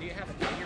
Do you have a figure?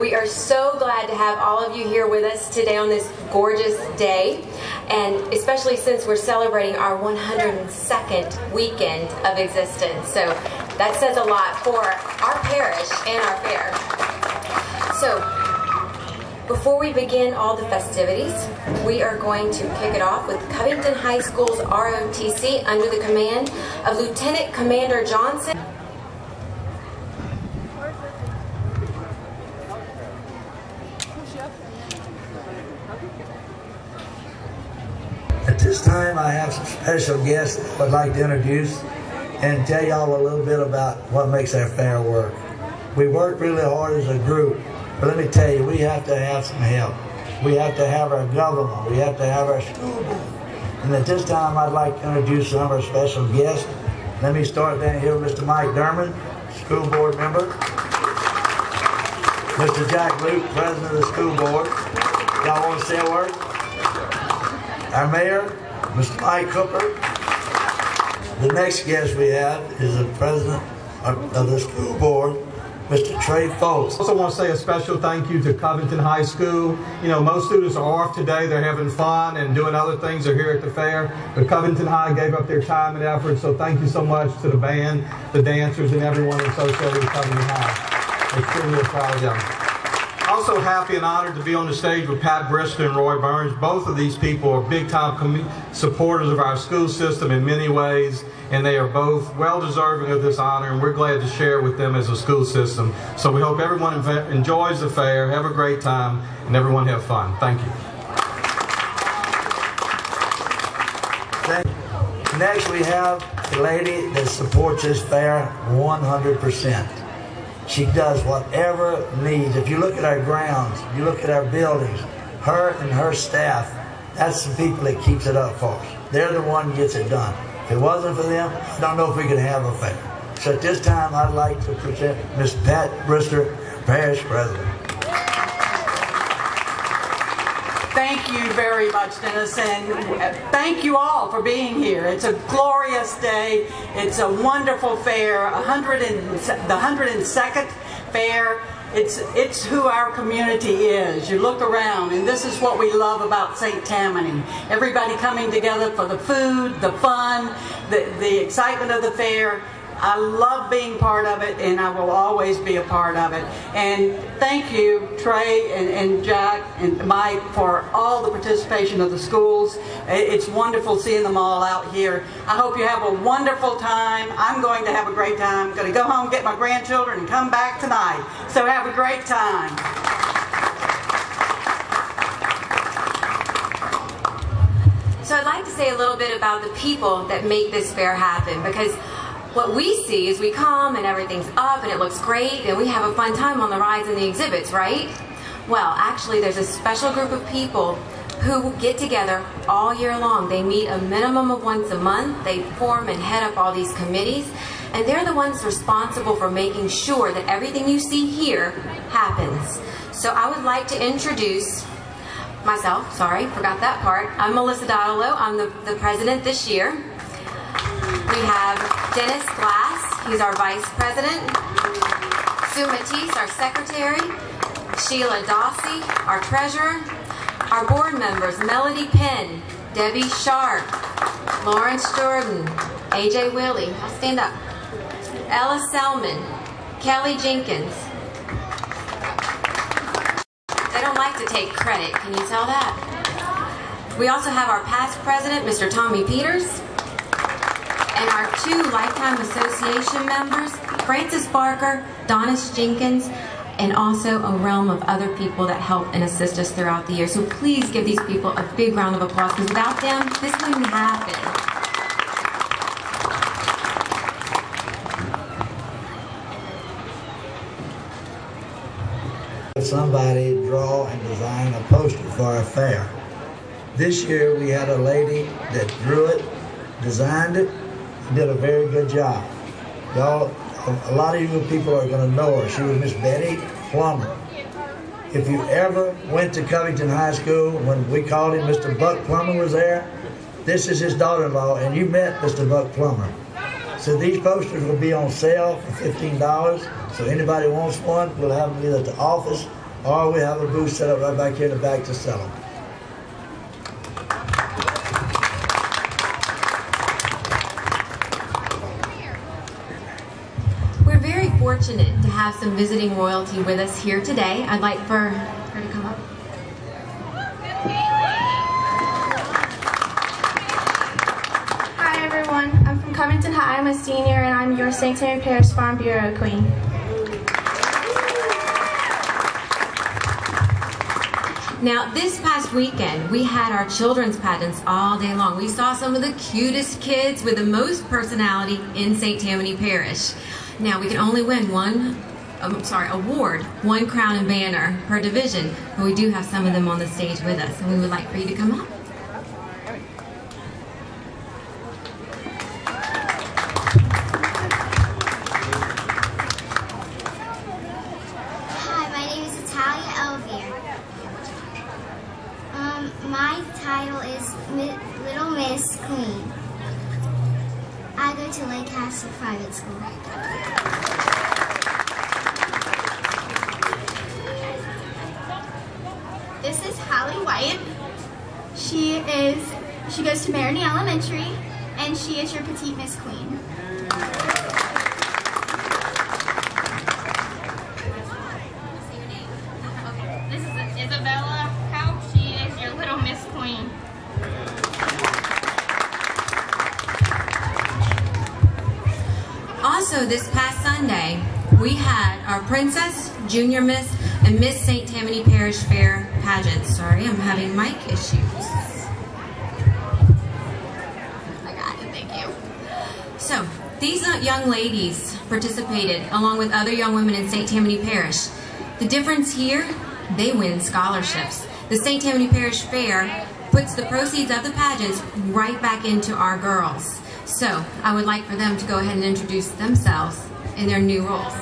We are so glad to have all of you here with us today on this gorgeous day, and especially since we're celebrating our 102nd weekend of existence. So that says a lot for our parish and our fair. So before we begin all the festivities, we are going to kick it off with Covington High School's ROTC under the command of Lieutenant Commander Johnson. At this time, I have some special guests I'd like to introduce and tell y'all a little bit about what makes our fair work. We work really hard as a group but let me tell you, we have to have some help. We have to have our government. We have to have our school board. And at this time, I'd like to introduce some of our special guests. Let me start down here with Mr. Mike Derman, school board member. Mr. Jack Luke, president of the school board. Y'all want to say a word? Our mayor, Mr. Mike Cooper. The next guest we have is the president of of the school board, Mr. Trey Folse. also want to say a special thank you to Covington High School. You know, most students are off today. They're having fun and doing other things. They're here at the fair. But Covington High gave up their time and effort. So thank you so much to the band, the dancers, and everyone associated with Covington High. Extremely proud of them. Also happy and honored to be on the stage with Pat Brister and Roy Burns. Both of these people are big time supporters of our school system in many ways, and they are both well deserving of this honor, and we're glad to share with them as a school system. So we hope everyone enjoys the fair, have a great time, and everyone have fun. Thank you. Next, we have the lady that supports this fair 100%. She does whatever needs. If you look at our grounds, you look at our buildings, her and her staff, that's the people that keeps it up for us. They're the one gets it done. If it wasn't for them, I don't know if we could have a fair. So at this time, I'd like to present Miss Pat Brister, parish president. Thank you very much, Dennis, and uh, thank you all for being here. It's a glorious day. It's a wonderful fair. 100 and, the 102nd fair. It's it's who our community is. You look around, and this is what we love about St. Tammany. Everybody coming together for the food, the fun, the the excitement of the fair. I love being part of it, and I will always be a part of it. And thank you, Trey and, and Jack and Mike, for all the participation of the schools. It's wonderful seeing them all out here. I hope you have a wonderful time. I'm going to have a great time. I'm going to go home, get my grandchildren, and come back tonight. So have a great time. So I'd like to say a little bit about the people that make this fair happen because what we see is we come and everything's up and it looks great and we have a fun time on the rides and the exhibits, right? Well, actually, there's a special group of people who get together all year long. They meet a minimum of once a month. They form and head up all these committees, and they're the ones responsible for making sure that everything you see here happens. So I would like to introduce myself, sorry, forgot that part. I'm Melissa Dotolo. I'm the, the president this year. We have Dennis Glass, he's our vice president. Sue Matisse, our secretary. Sheila Dossie, our treasurer. Our board members, Melody Penn, Debbie Sharp, Lawrence Jordan, AJ Willie, I'll stand up. Ella Selman, Kelly Jenkins. They don't like to take credit, can you tell that? We also have our past president, Mr. Tommy Peters, and our two Lifetime Association members, Francis Barker, Donis Jenkins, and also a realm of other people that help and assist us throughout the year. So please give these people a big round of applause because without them, this wouldn't happen. somebody draw and design a poster for our fair. This year we had a lady that drew it, designed it, did a very good job. Y'all, a- lot of you people are going to know her. She was Miss Betty Plummer. If you ever went to Covington High School when we called him Mr. Buck Plummer was there, this is his daughter-in-law, and you met Mr. Buck Plummer. So these posters will be on sale for fifteen dollars. So anybody wants one, we'll have them either at the office or we have a booth set up right back here in the back to sell them. We're very fortunate to have some visiting royalty with us here today. I'd like for her to come up. Hi everyone, I'm from Covington High. I'm a senior and I'm your St. Mary Parish Farm Bureau Queen. Now, this past weekend, we had our children's pageants all day long. We saw some of the cutest kids with the most personality in St. Tammany Parish. Now, we can only win one, I'm sorry, award, one crown and banner per division, but we do have some of them on the stage with us, and we would like for you to come up. Hi, my name is Italia Elvier. Um, my title is Little Miss Queen. I go to Lake Castle Private School. This White. She is she goes to Marigny Elementary and she is your petite Miss Queen. This is Isabella How She is your little Miss Queen. Also, this past Sunday, we had our Princess, Junior Miss, and Miss St. Tammany Parish Fair pageant. Sorry, I'm having mic issues. I got it, thank you. So, these uh, young ladies participated along with other young women in St. Tammany Parish. The difference here, they win scholarships. The St. Tammany Parish Fair puts the proceeds of the pageants right back into our girls. So, I would like for them to go ahead and introduce themselves in their new roles.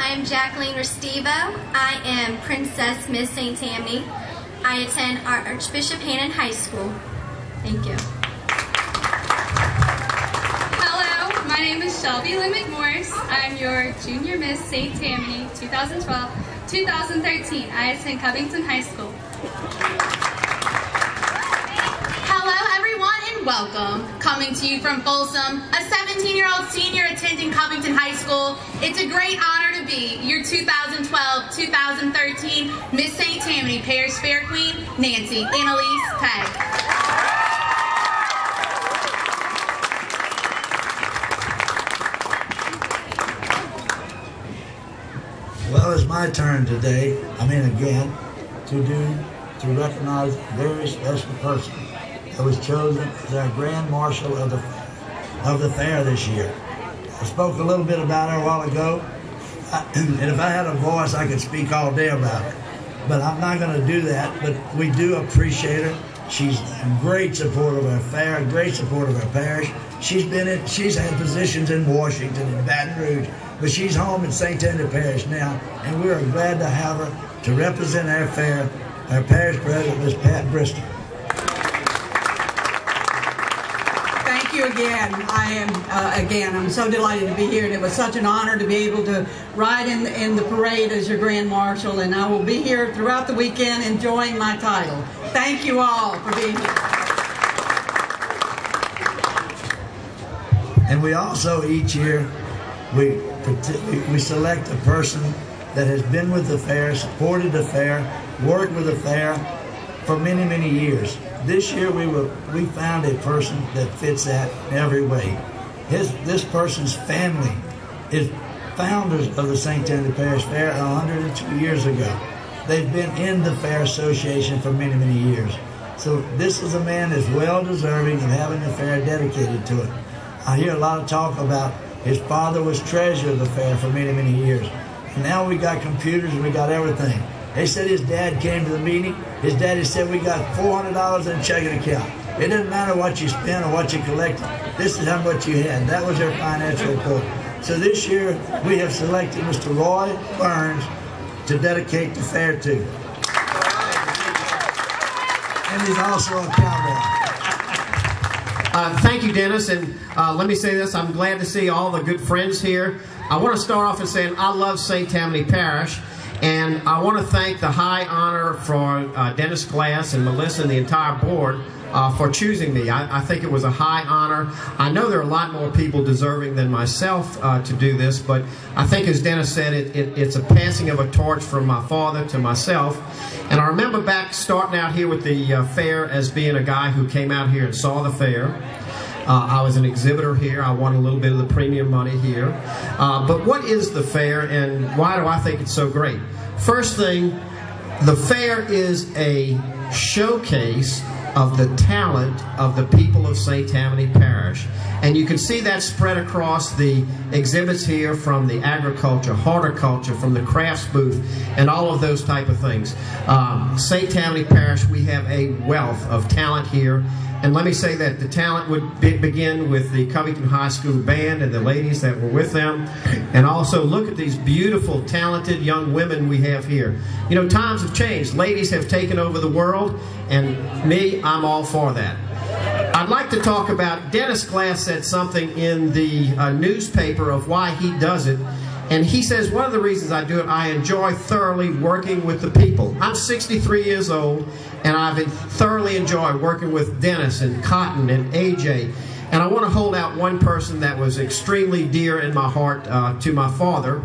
Hello, I am Jacqueline Restivo. I am Princess Miss St. Tammany. I attend our Archbishop Hannan High School. Thank you. Hello, my name is Shelby Lynn McMorris. I'm your Junior Miss St. Tammany 2012-2013. I attend Covington High School. Hello, everyone, and welcome. Coming to you from Folsom, a 17-year-old senior attending Covington High School. It's a great honor your 2012-2013 Miss St. Tammany Parish Fair Queen, Nancy Annalise Pegg. Well, it's my turn today, I mean again, to do, to recognize a very special person that was chosen as our Grand Marshal of the, of the fair this year. I spoke a little bit about her a while ago, I- and if I had a voice, I could speak all day about her. But I'm not going to do that, but we do appreciate her. She's a great support of our fair, great support of our parish. She's been in, she's had positions in Washington and Baton Rouge, but she's home in St. Tammany Parish now, and we are glad to have her to represent our fair, our parish president, Miss Pat Brister. Thank you again. I am, uh, again, I'm so delighted to be here, and it was such an honor to be able to ride in, in the parade as your Grand Marshal, and I will be here throughout the weekend enjoying my title. Thank you all for being here. And we also each year we we select a person that has been with the fair, supported the fair, worked with the fair for many many years. This year we were we found a person that fits that in every way. His this person's family is founders of the St. Tammany Parish Fair 102 years ago. They've been in the Fair Association for many many years. So this is a man that's well deserving of having the fair dedicated to it. I hear a lot of talk about his father was treasurer of the fair for many, many years. And now we got computers we got everything. They said his dad came to the meeting. His daddy said we got $400 in checking account. It doesn't matter what you spent or what you collected. This is how much you had. That was their financial report. So this year we have selected Mr. Roy Burns to dedicate the fair to. And he's also a cowboy. Uh, thank you, Dennis. And uh, let me say this I'm glad to see all the good friends here. I want to start off in saying I love St. Tammany Parish. And I want to thank the high honor for uh, Dennis Glass and Melissa and the entire board uh, for choosing me. I, I, think it was a high honor. I know there are a lot more people deserving than myself uh, to do this, but I think, as Dennis said, it, it, it's a passing of a torch from my father to myself. And I remember back starting out here with the uh, fair as being a guy who came out here and saw the fair. Uh, I was an exhibitor here. I won a little bit of the premium money here. Uh, but what is the fair and why do I think it's so great? First thing, the fair is a showcase of the talent of the people of St. Tammany Parish. And you can see that spread across the exhibits here from the agriculture, horticulture, from the crafts booth, and all of those type of things. Um, St. Tammany Parish, we have a wealth of talent here. And let me say that the talent would be, begin with the Covington High School band and the ladies that were with them. And also look at these beautiful, talented young women we have here. You know, times have changed. Ladies have taken over the world, and me, I'm all for that. I'd like to talk about, Dennis Glass said something in the uh, newspaper of why he does it. And he says, one of the reasons I do it, I enjoy thoroughly working with the people. I'm 63 years old, and I've thoroughly enjoyed working with Dennis and Cotton and AJ. And I want to hold out one person that was extremely dear in my heart uh, to my father.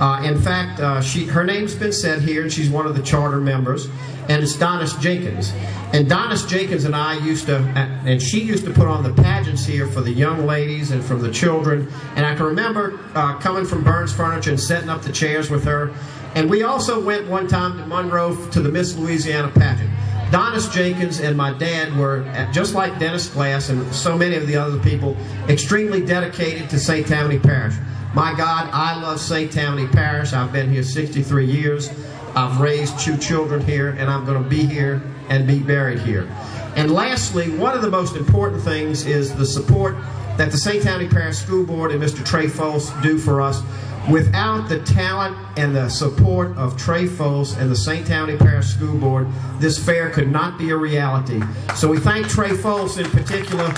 Uh, in fact, uh, she, her name's been said here, and she's one of the charter members, and it's Donis Jenkins. And Donis Jenkins and I used to, and she used to put on the pageants here for the young ladies and from the children. And I can remember uh, coming from Burns Furniture and setting up the chairs with her. And we also went one time to Monroe to the Miss Louisiana pageant. Donis Jenkins and my dad were, just like Dennis Glass and so many of the other people, extremely dedicated to St. Tammany Parish. My God, I love St. Tammany Parish. I've been here 63 years. I've raised two children here, and I'm going to be here and be buried here. And lastly, one of the most important things is the support that the St. Tammany Parish School Board and Mr. Trey Folse do for us. Without the talent and the support of Trey Folse and the St. Tammany Parish School Board, this fair could not be a reality. So we thank Trey Folse in particular.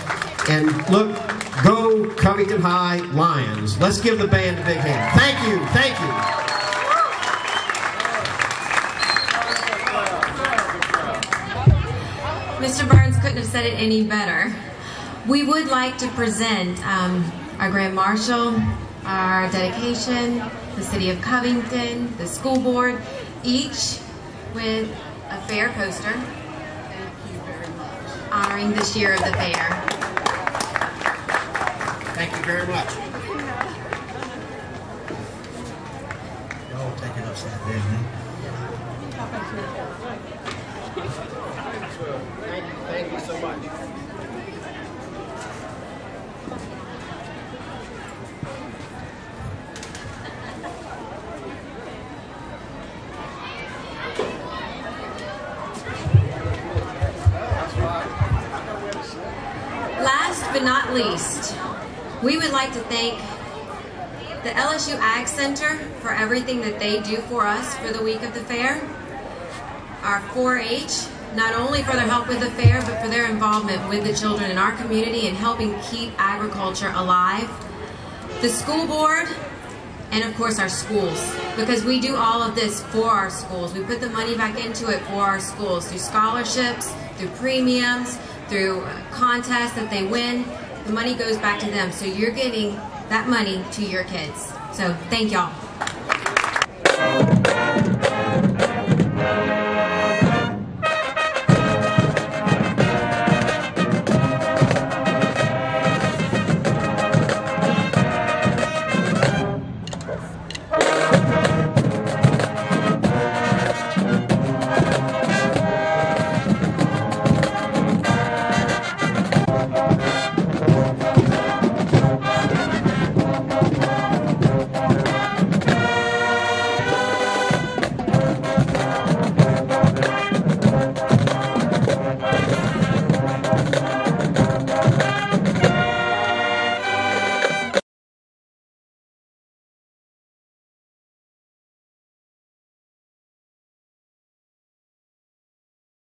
And look, go Covington High Lions. Let's give the band a big hand. Thank you. Thank you. Mr. Burns couldn't have said it any better. We would like to present um, our Grand Marshal, our dedication, the City of Covington, the school board, each with a fair poster Thank you very much. honoring this year of the fair. Thank you very much. Y'all take it Thank you, thank you so much. Like to thank the LSU Ag Center for everything that they do for us for the week of the fair. Our 4-H, not only for their help with the fair, but for their involvement with the children in our community and helping keep agriculture alive. The school board, and of course our schools, because we do all of this for our schools. We put the money back into it for our schools through scholarships, through premiums, through contests that they win. The money goes back to them, so you're getting that money to your kids. So thank y'all.